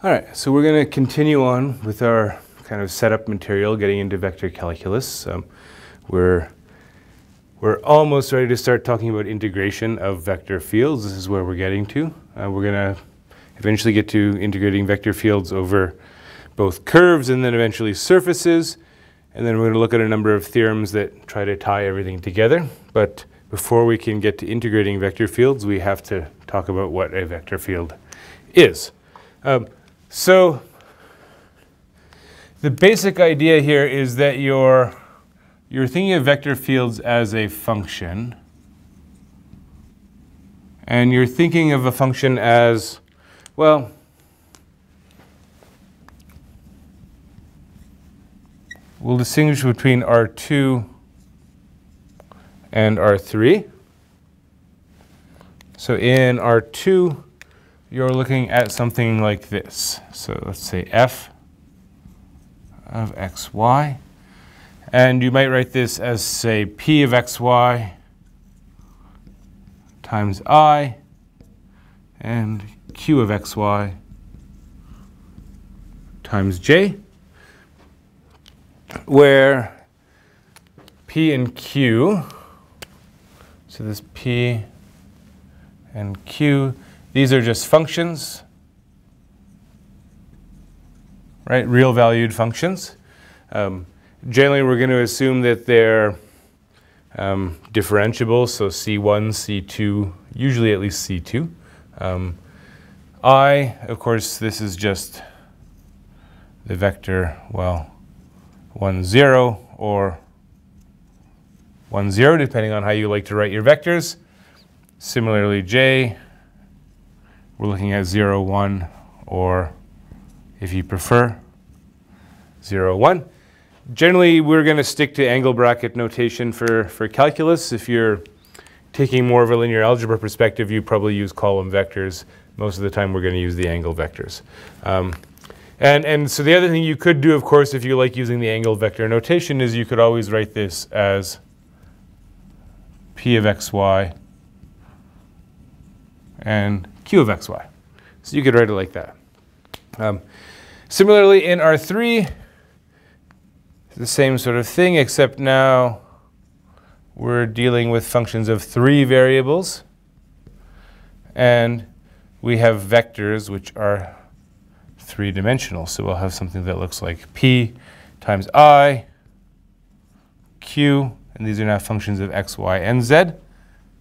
All right, so we're going to continue on with our kind of setup material, getting into vector calculus. Um, we're, we're almost ready to start talking about integration of vector fields. This is where we're getting to. Uh, we're going to eventually get to integrating vector fields over both curves and then eventually surfaces. And then we're going to look at a number of theorems that try to tie everything together. But before we can get to integrating vector fields, we have to talk about what a vector field is. Um, so the basic idea here is that you're, you're thinking of vector fields as a function. And you're thinking of a function as, well, we'll distinguish between R2 and R3. So in R2, you're looking at something like this. So let's say f of xy. And you might write this as, say, p of xy times i and q of xy times j, where p and q, so this p and q, these are just functions, right? Real valued functions. Um, generally, we're going to assume that they're um, differentiable, so C1, C2, usually at least C2. Um, I, of course, this is just the vector, well, 1, 0 or 1, 0, depending on how you like to write your vectors. Similarly, J, we're looking at 0, 1, or if you prefer, 0, 1. Generally, we're going to stick to angle bracket notation for, for calculus. If you're taking more of a linear algebra perspective, you probably use column vectors. Most of the time, we're going to use the angle vectors. Um, and, and so the other thing you could do, of course, if you like using the angle vector notation, is you could always write this as p of xy and q of xy. So you could write it like that. Um, similarly, in R3, the same sort of thing, except now we're dealing with functions of three variables. And we have vectors which are three-dimensional. So we'll have something that looks like p times i, q, and these are now functions of x, y, and z,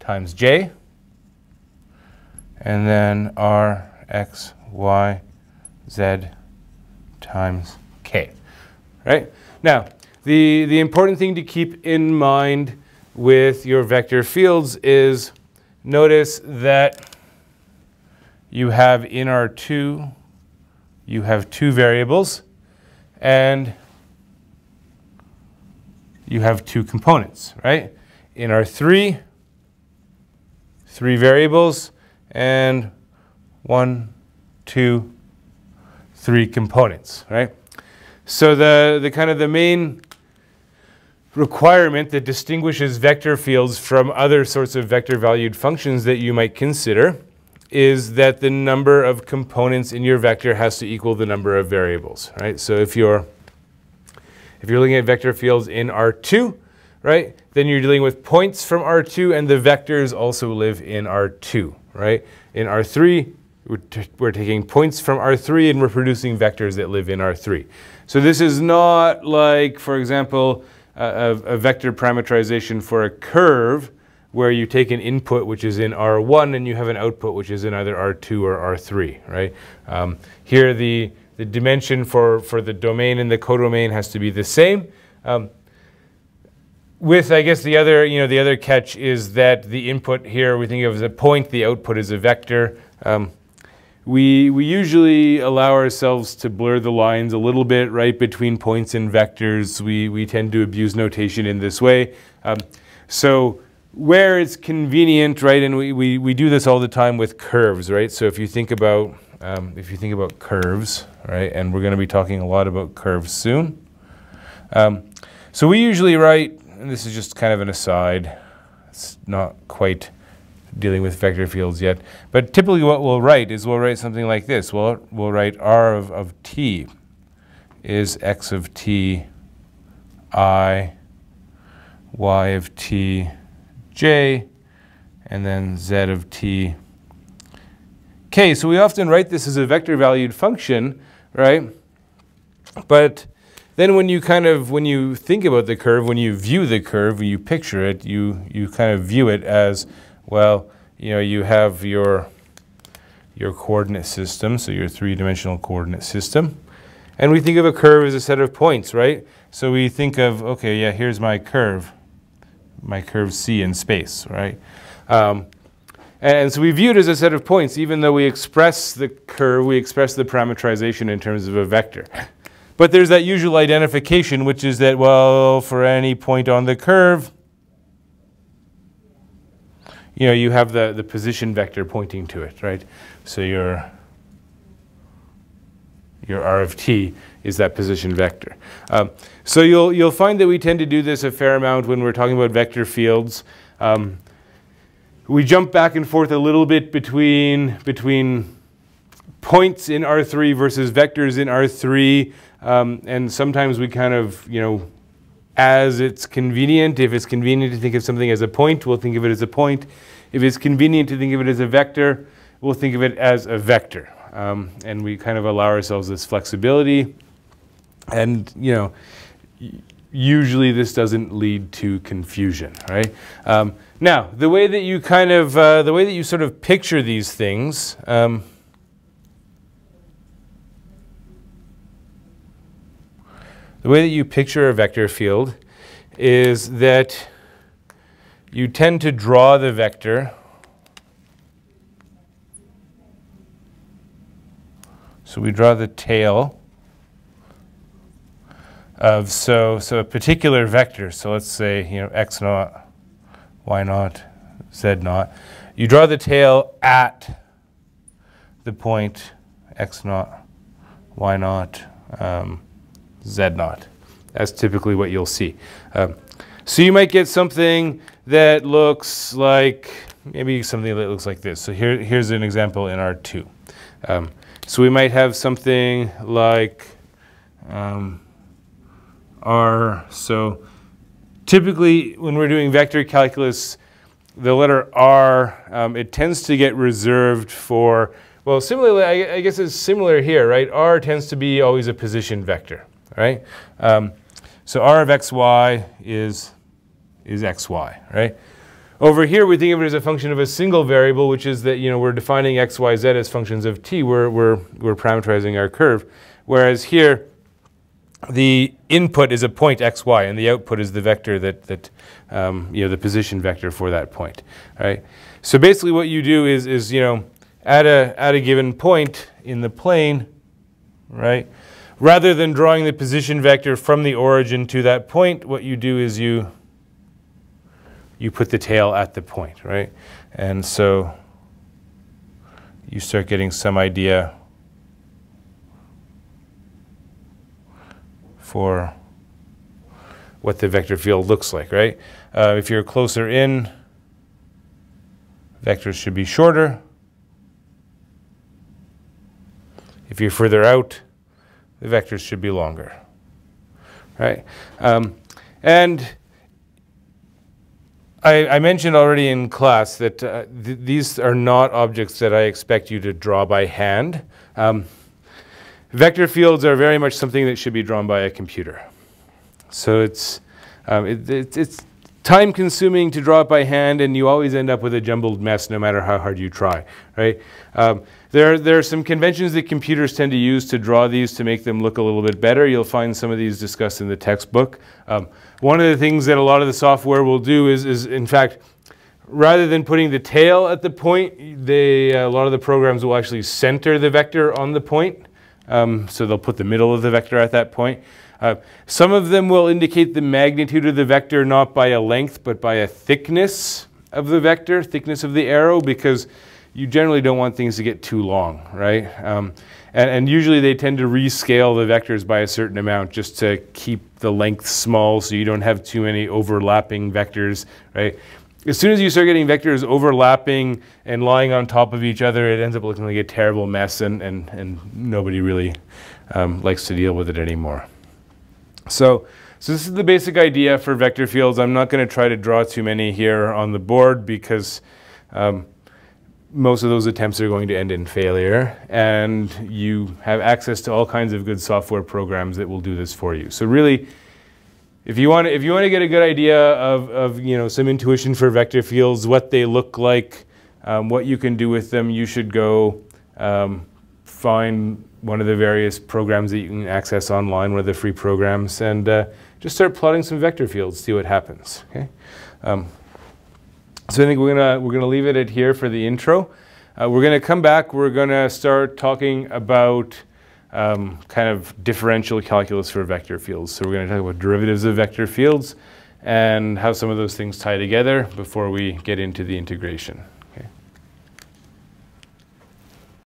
times j and then r, x, y, z times k. Right? Now, the, the important thing to keep in mind with your vector fields is notice that you have in R2, you have two variables, and you have two components, right? In R3, three variables, and one, two, three components, right? So the, the kind of the main requirement that distinguishes vector fields from other sorts of vector valued functions that you might consider is that the number of components in your vector has to equal the number of variables, right? So if you're if you're looking at vector fields in R2, right, then you're dealing with points from R2 and the vectors also live in R2, right? In R3, we're, we're, taking points from R3 and we're producing vectors that live in R3. So this is not like, for example, a, a, vector parameterization for a curve where you take an input which is in R1 and you have an output which is in either R2 or R3, right? Um, here the, the dimension for, for the domain and the codomain has to be the same. Um, with, I guess, the other, you know, the other catch is that the input here we think of as a point, the output is a vector. Um, we, we usually allow ourselves to blur the lines a little bit, right, between points and vectors. We, we tend to abuse notation in this way. Um, so where it's convenient, right, and we, we, we do this all the time with curves, right? So if you think about, um, if you think about curves, right, and we're going to be talking a lot about curves soon. Um, so we usually write and this is just kind of an aside, it's not quite dealing with vector fields yet. But typically what we'll write is we'll write something like this. We'll, we'll write r of, of t is x of t i, y of t j, and then z of t k. So we often write this as a vector valued function, right? But then when you kind of, when you think about the curve, when you view the curve, when you picture it, you, you kind of view it as, well, you know, you have your, your coordinate system, so your three-dimensional coordinate system. And we think of a curve as a set of points, right? So we think of, okay, yeah, here's my curve, my curve C in space, right? Um, and so we view it as a set of points, even though we express the curve, we express the parameterization in terms of a vector. But there's that usual identification, which is that, well, for any point on the curve, you know, you have the, the position vector pointing to it, right? So your, your R of t is that position vector. Um, so you'll, you'll find that we tend to do this a fair amount when we're talking about vector fields. Um, we jump back and forth a little bit between, between points in R3 versus vectors in R3. Um, and sometimes we kind of, you know, as it's convenient, if it's convenient to think of something as a point, we'll think of it as a point. If it's convenient to think of it as a vector, we'll think of it as a vector. Um, and we kind of allow ourselves this flexibility. And, you know, usually this doesn't lead to confusion, right? Um, now, the way that you kind of, uh, the way that you sort of picture these things, um, The way that you picture a vector field is that you tend to draw the vector So we draw the tail of so so a particular vector. So let's say you know x naught, y naught, z naught. You draw the tail at the point x naught, y naught, um, Z naught. That's typically what you'll see. Um, so you might get something that looks like, maybe something that looks like this. So here, here's an example in R2. Um, so we might have something like um, R, so typically when we're doing vector calculus, the letter R, um, it tends to get reserved for, well, similarly, I, I guess it's similar here, right? R tends to be always a position vector right? Um, so r of xy is, is xy, right? Over here, we think of it as a function of a single variable, which is that you know we're defining x, y, z as functions of t. We're, we're, we're parameterizing our curve. Whereas here, the input is a point x, y, and the output is the vector that, that um, you know, the position vector for that point, right? So basically what you do is, is you know, at a, at a given point in the plane, right, rather than drawing the position vector from the origin to that point, what you do is you, you put the tail at the point, right? And so you start getting some idea for what the vector field looks like, right? Uh, if you're closer in, vectors should be shorter. If you're further out, the vectors should be longer, right? Um, and I, I, mentioned already in class that uh, th these are not objects that I expect you to draw by hand. Um, vector fields are very much something that should be drawn by a computer. So it's, um, it, it, it's time consuming to draw it by hand and you always end up with a jumbled mess no matter how hard you try, right? Um, there, there are some conventions that computers tend to use to draw these to make them look a little bit better. You'll find some of these discussed in the textbook. Um, one of the things that a lot of the software will do is, is in fact, rather than putting the tail at the point, they, a lot of the programs will actually center the vector on the point. Um, so they'll put the middle of the vector at that point. Uh, some of them will indicate the magnitude of the vector not by a length, but by a thickness of the vector, thickness of the arrow, because you generally don't want things to get too long, right? Um, and, and, usually they tend to rescale the vectors by a certain amount just to keep the length small so you don't have too many overlapping vectors, right? as soon as you start getting vectors overlapping and lying on top of each other, it ends up looking like a terrible mess, and, and, and nobody really um, likes to deal with it anymore. So, so this is the basic idea for vector fields. I'm not going to try to draw too many here on the board because um, most of those attempts are going to end in failure, and you have access to all kinds of good software programs that will do this for you. So really, if you want to, if you want to get a good idea of, of you know some intuition for vector fields, what they look like, um, what you can do with them, you should go um, find one of the various programs that you can access online, one of the free programs, and uh, just start plotting some vector fields, see what happens. Okay. Um, so I think we're gonna we're gonna leave it at here for the intro. Uh, we're gonna come back. We're gonna start talking about um, kind of differential calculus for vector fields. So we're going to talk about derivatives of vector fields and how some of those things tie together before we get into the integration.